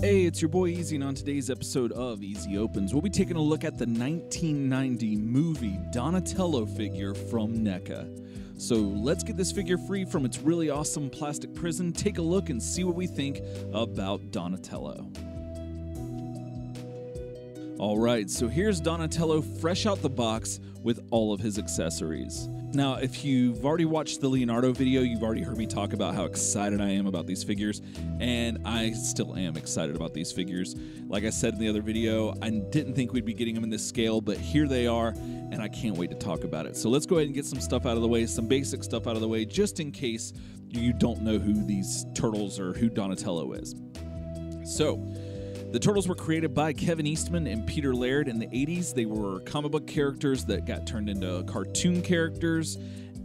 Hey, it's your boy Eazy, and on today's episode of Eazy Opens, we'll be taking a look at the 1990 movie Donatello figure from NECA. So let's get this figure free from its really awesome plastic prison, take a look, and see what we think about Donatello. Alright, so here's Donatello fresh out the box with all of his accessories. Now, if you've already watched the Leonardo video, you've already heard me talk about how excited I am about these figures, and I still am excited about these figures. Like I said in the other video, I didn't think we'd be getting them in this scale, but here they are, and I can't wait to talk about it. So let's go ahead and get some stuff out of the way, some basic stuff out of the way, just in case you don't know who these turtles or who Donatello is. So, the Turtles were created by Kevin Eastman and Peter Laird in the 80s. They were comic book characters that got turned into cartoon characters,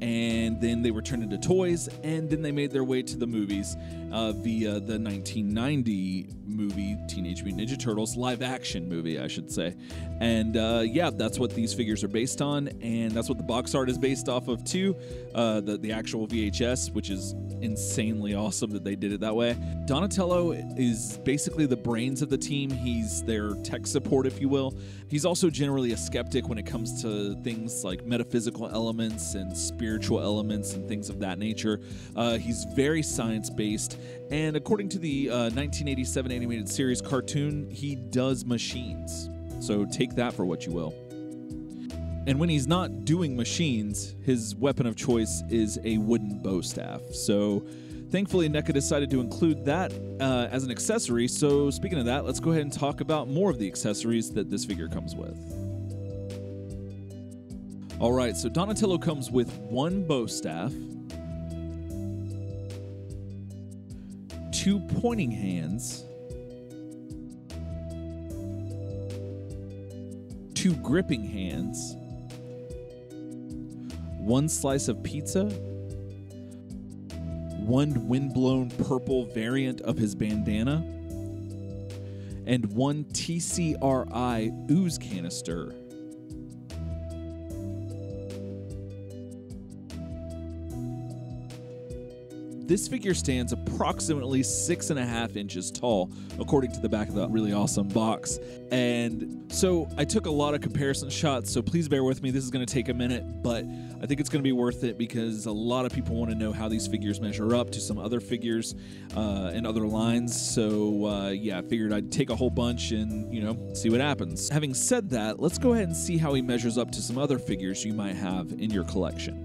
and then they were turned into toys, and then they made their way to the movies uh, via the 1990 movie Teenage Mutant Ninja Turtles, live action movie, I should say. And uh, yeah, that's what these figures are based on, and that's what the box art is based off of too. Uh, the the actual VHS, which is insanely awesome that they did it that way. Donatello is basically the brains of the team. He's their tech support, if you will. He's also generally a skeptic when it comes to things like metaphysical elements and spiritual elements and things of that nature. Uh, he's very science based, and according to the uh, 1987 animated series cartoon, he does machines. So take that for what you will. And when he's not doing machines, his weapon of choice is a wooden bow staff. So thankfully, NECA decided to include that uh, as an accessory. So speaking of that, let's go ahead and talk about more of the accessories that this figure comes with. All right, so Donatello comes with one bow staff, two pointing hands, two gripping hands, one slice of pizza, one windblown purple variant of his bandana, and one TCRI ooze canister. This figure stands approximately six and a half inches tall, according to the back of the really awesome box. And so I took a lot of comparison shots, so please bear with me. This is going to take a minute, but I think it's going to be worth it because a lot of people want to know how these figures measure up to some other figures uh, and other lines. So uh, yeah, I figured I'd take a whole bunch and, you know, see what happens. Having said that, let's go ahead and see how he measures up to some other figures you might have in your collection.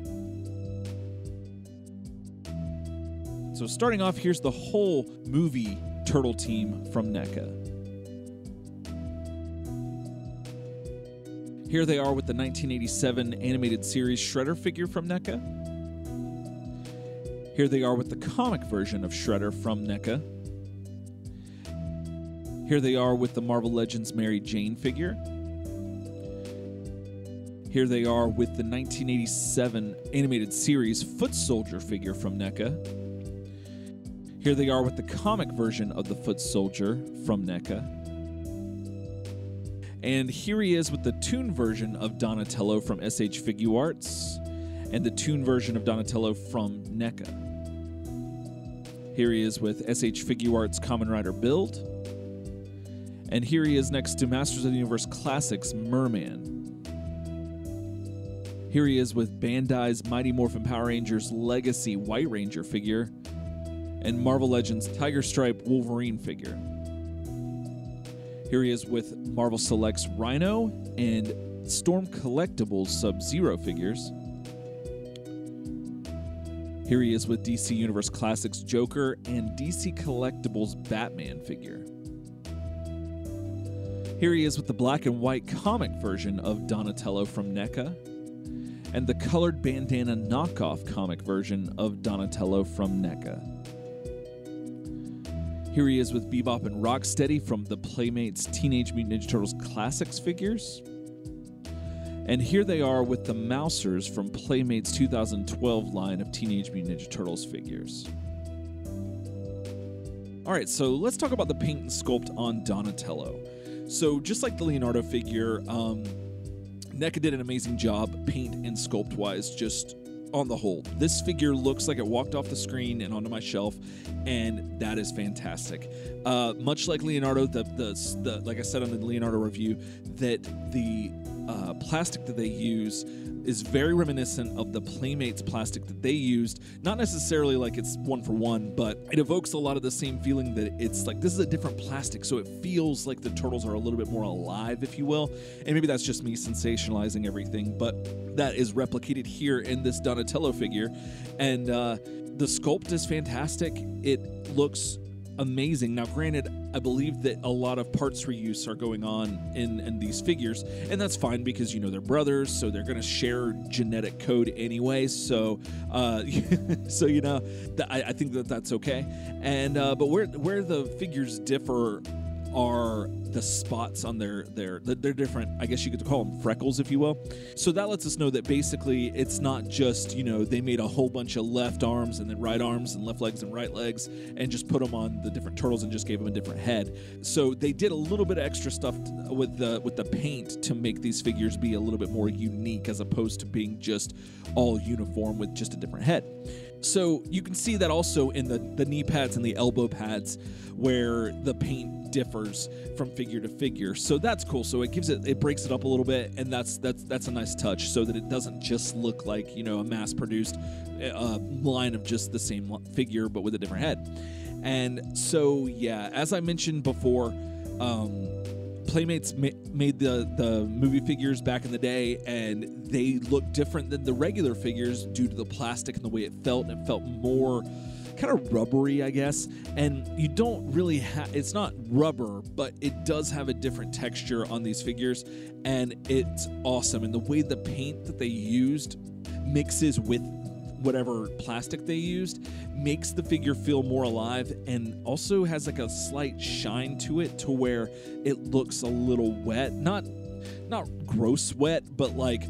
So, starting off, here's the whole movie turtle team from NECA. Here they are with the 1987 animated series Shredder figure from NECA. Here they are with the comic version of Shredder from NECA. Here they are with the Marvel Legends Mary Jane figure. Here they are with the 1987 animated series Foot Soldier figure from NECA. Here they are with the comic version of the Foot Soldier from NECA. And here he is with the toon version of Donatello from SH Figuarts and the toon version of Donatello from NECA. Here he is with SH Figuarts Kamen Rider Build. And here he is next to Masters of the Universe Classics Merman. Here he is with Bandai's Mighty Morphin Power Rangers Legacy White Ranger figure and Marvel Legends Tiger Stripe Wolverine figure. Here he is with Marvel Selects Rhino and Storm Collectibles Sub Zero figures. Here he is with DC Universe Classics Joker and DC Collectibles Batman figure. Here he is with the black and white comic version of Donatello from NECA and the colored bandana knockoff comic version of Donatello from NECA. Here he is with Bebop and Rocksteady from the Playmates Teenage Mutant Ninja Turtles Classics figures. And here they are with the Mousers from Playmates 2012 line of Teenage Mutant Ninja Turtles figures. Alright, so let's talk about the paint and sculpt on Donatello. So, just like the Leonardo figure, um, NECA did an amazing job, paint and sculpt wise, just on the whole. This figure looks like it walked off the screen and onto my shelf, and that is fantastic. Uh, much like Leonardo, the, the the like I said on the Leonardo review, that the uh, plastic that they use is very reminiscent of the Playmates plastic that they used. Not necessarily like it's one for one, but it evokes a lot of the same feeling that it's like this is a different plastic, so it feels like the turtles are a little bit more alive, if you will. And maybe that's just me sensationalizing everything, but that is replicated here in this Donatello figure. And uh, the sculpt is fantastic. It looks amazing. Now, granted, I believe that a lot of parts reuse are going on in, in these figures, and that's fine because you know they're brothers, so they're going to share genetic code anyway. So, uh, so you know, th- I, I, think that that's okay. And uh, but where where the figures differ are the spots on their their they're different i guess you could call them freckles if you will. So that lets us know that basically it's not just you know they made a whole bunch of left arms and then right arms and left legs and right legs and just put them on the different turtles and just gave them a different head. So they did a little bit of extra stuff with the with the paint to make these figures be a little bit more unique as opposed to being just all uniform with just a different head so you can see that also in the, the knee pads and the elbow pads where the paint differs from figure to figure. So that's cool. So it gives it it breaks it up a little bit and that's that's that's a nice touch so that it doesn't just look like, you know, a mass produced uh, line of just the same figure but with a different head. And so yeah, as I mentioned before, um, Playmates ma- made the the movie figures back in the day, and they looked different than the regular figures due to the plastic and the way it felt. And it felt more kind of rubbery, I guess. And you don't really have it's not rubber, but it does have a different texture on these figures, and it's awesome. And the way the paint that they used mixes with whatever plastic they used makes the figure feel more alive and also has like a slight shine to it to where it looks a little wet. Not not gross wet but like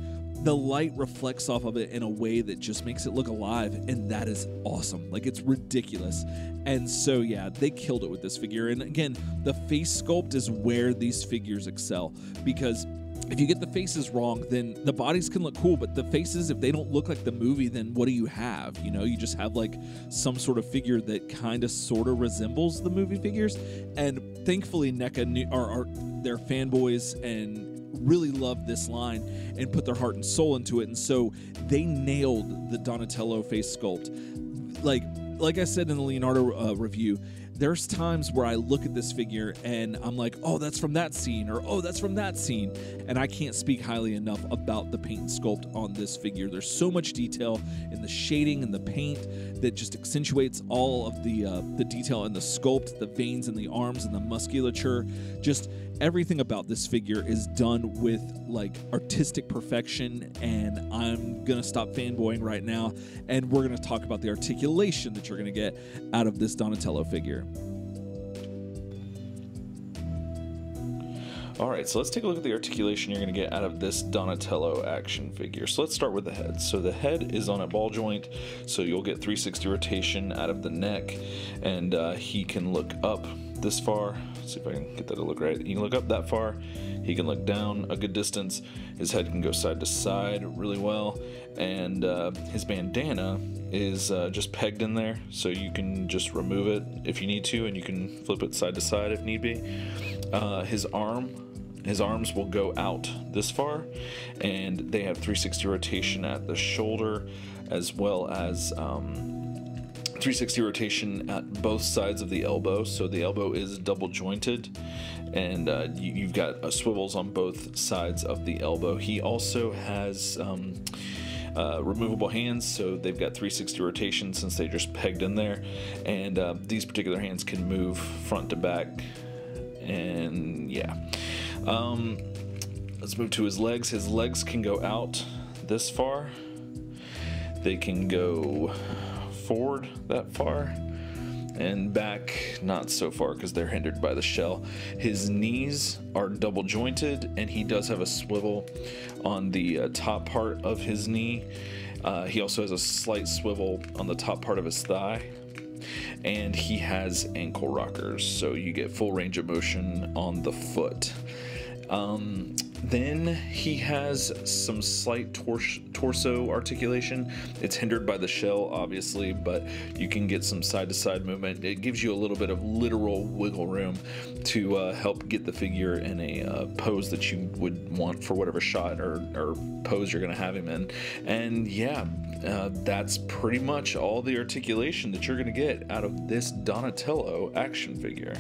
the light reflects off of it in a way that just makes it look alive and that is awesome. Like it's ridiculous. And so yeah they killed it with this figure. And again the face sculpt is where these figures excel because if you get the faces wrong, then the bodies can look cool, but the faces, if they don't look like the movie, then what do you have? You know, you just have like some sort of figure that kind of sort of resembles the movie figures. And thankfully, NECA are, are their fanboys and really loved this line and put their heart and soul into it. And so they nailed the Donatello face sculpt. Like, like I said in the Leonardo uh, review, there's times where I look at this figure and I'm like, oh, that's from that scene, or oh, that's from that scene. And I can't speak highly enough about the paint and sculpt on this figure. There's so much detail in the shading and the paint that just accentuates all of the uh, the detail in the sculpt, the veins in the arms and the musculature. Just everything about this figure is done with like artistic perfection and i'm gonna stop fanboying right now and we're gonna talk about the articulation that you're gonna get out of this donatello figure All right, so let's take a look at the articulation you're going to get out of this Donatello action figure. So let's start with the head. So the head is on a ball joint, so you'll get 360 rotation out of the neck, and uh, he can look up this far. Let's see if I can get that to look right. He can look up that far. He can look down a good distance. His head can go side to side really well, and uh, his bandana is uh, just pegged in there, so you can just remove it if you need to, and you can flip it side to side if need be. Uh, his arm his arms will go out this far and they have 360 rotation at the shoulder as well as um, 360 rotation at both sides of the elbow so the elbow is double jointed and uh, you, have got uh, swivels on both sides of the elbow he also has um, uh, removable hands, so they've got 360 rotation since they just pegged in there. And uh, these particular hands can move front to back. And yeah. Um, let's move to his legs. His legs can go out this far. They can go forward that far and back not so far because they're hindered by the shell. His knees are double jointed and he does have a swivel on the uh, top part of his knee. Uh, he also has a slight swivel on the top part of his thigh and he has ankle rockers so you get full range of motion on the foot. Um, then he has some slight tor- torso articulation. It's hindered by the shell, obviously, but you can get some side to side movement. It gives you a little bit of literal wiggle room to uh, help get the figure in a uh, pose that you would want for whatever shot or, or pose you're going to have him in. And yeah, uh, that's pretty much all the articulation that you're going to get out of this Donatello action figure.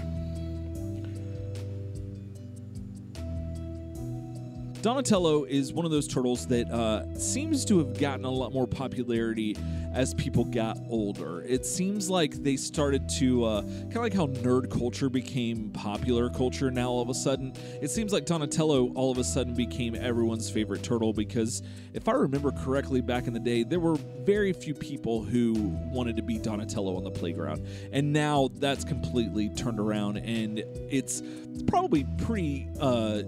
Donatello is one of those turtles that uh, seems to have gotten a lot more popularity as people got older. It seems like they started to, uh, kind of like how nerd culture became popular culture now all of a sudden. It seems like Donatello all of a sudden became everyone's favorite turtle because if I remember correctly back in the day, there were very few people who wanted to be Donatello on the playground. And now that's completely turned around and it's probably pretty. Uh,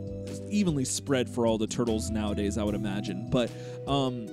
evenly spread for all the turtles nowadays, I would imagine. But um,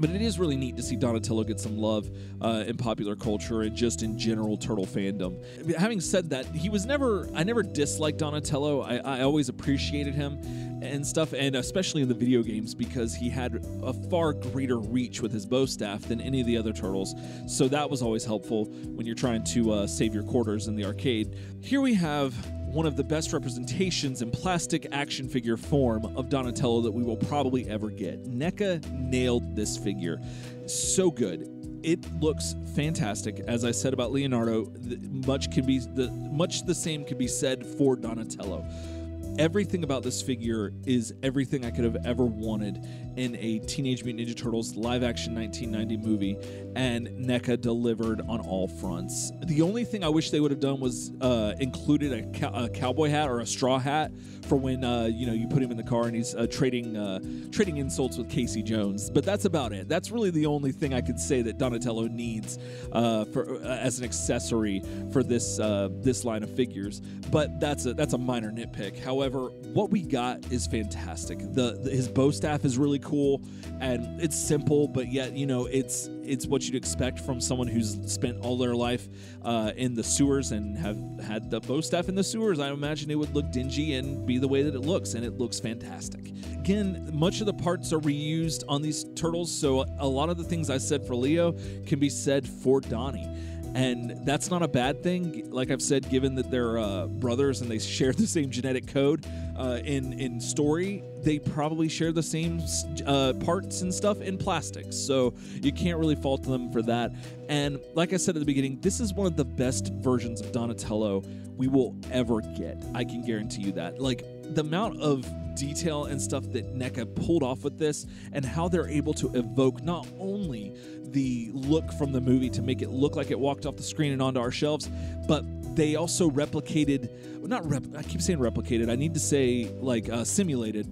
but it is really neat to see Donatello get some love uh, in popular culture and just in general turtle fandom. Having said that, he was never I never disliked Donatello. I, I always appreciated him and stuff, and especially in the video games because he had a far greater reach with his bow staff than any of the other turtles. So that was always helpful when you're trying to uh, save your quarters in the arcade. Here we have one of the best representations in plastic action figure form of Donatello that we will probably ever get. NECA nailed this figure. So good. It looks fantastic. As I said about Leonardo, much can be the much the same can be said for Donatello everything about this figure is everything I could have ever wanted in a Teenage Mutant Ninja Turtles live action 1990 movie, and NECA delivered on all fronts. The only thing I wish they would have done was uh, included a, cow- a, cowboy hat or a straw hat for when uh, you know you put him in the car and he's uh, trading uh, trading insults with Casey Jones. But that's about it. That's really the only thing I could say that Donatello needs uh, for uh, as an accessory for this this line of figures. But that's a that's a minor nitpick. However, what we got is fantastic. The, the his bow staff is really cool and it's simple, but yet you know it's it's what you'd expect from someone who's spent all their life uh, in the sewers and have had the bow staff in the sewers. I imagine it would look dingy and be the way that it looks, and it looks fantastic. Again, much of the parts are reused on these turtles, so a lot of the things I said for Leo can be said for Donnie and that's not a bad thing. Like I've said, given that they're uh, brothers and they share the same genetic code uh, in in story, they probably share the same uh, parts and stuff in plastics. So you can't really fault them for that. And like I said at the beginning, this is one of the best versions of Donatello we will ever get. I can guarantee you that. Like the amount of detail and stuff that NECA pulled off with this, and how they're able to evoke not only the look from the movie to make it look like it walked off the screen and onto our shelves, but they also replicated, not rep, I keep saying replicated, I need to say like uh, simulated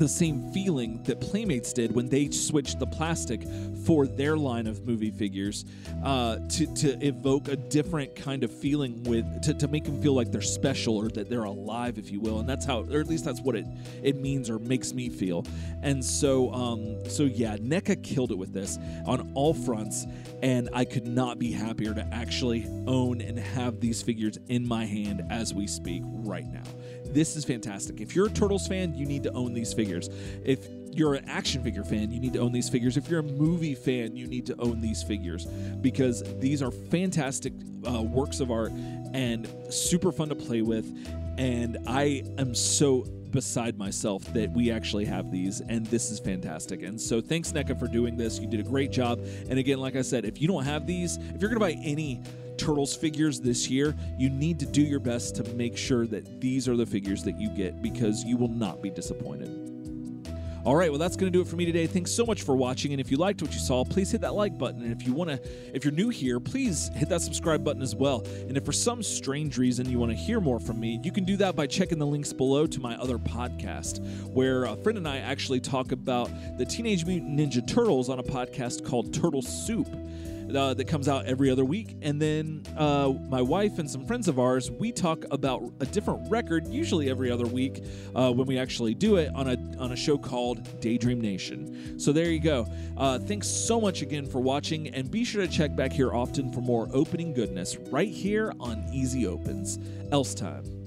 the same feeling that Playmates did when they switched the plastic for their line of movie figures uh, to, to evoke a different kind of feeling with to, to make them feel like they're special or that they're alive, if you will. And that's how, or at least that's what it it means or makes me feel. And so, um, so yeah, NECA killed it with this on all fronts, and I could not be happier to actually own and have these figures in my hand as we speak right now. This is fantastic. If you're a Turtles fan, you need to own these figures. If you're an action figure fan, you need to own these figures. If you're a movie fan, you need to own these figures because these are fantastic uh, works of art and super fun to play with. And I am so beside myself that we actually have these, and this is fantastic. And so, thanks, NECA, for doing this. You did a great job. And again, like I said, if you don't have these, if you're going to buy any Turtles figures this year, you need to do your best to make sure that these are the figures that you get because you will not be disappointed. All right, well, that's going to do it for me today. Thanks so much for watching. And if you liked what you saw, please hit that like button. And if you want to, if you're new here, please hit that subscribe button as well. And if for some strange reason you want to hear more from me, you can do that by checking the links below to my other podcast, where a friend and I actually talk about the Teenage Mutant Ninja Turtles on a podcast called Turtle Soup uh, that comes out every other week. And then uh, my wife and some friends of ours, we talk about a different record, usually every other week, uh, when we actually do it on a on a show called Daydream Nation. So there you go. Uh, thanks so much again for watching, and be sure to check back here often for more opening goodness right here on Eazy Opens. Else time.